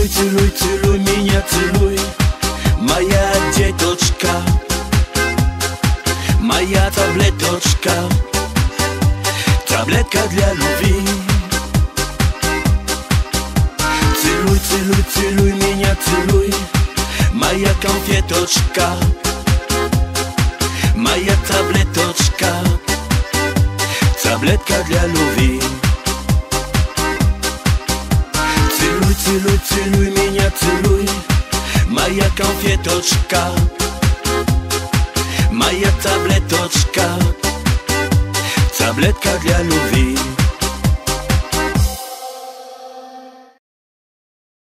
Целуй, целуй, целуй меня, целуй Моя деточка Моя таблеточка Таблетка для любви Целуй, целуй, целуй меня, целуй Моя конфеточка Моя таблеточка Таблетка для любви Cylu, cyluj, mienia, cyluj Maja konfietoczka. Maja tabletoczka. Tabletka dla ludzi.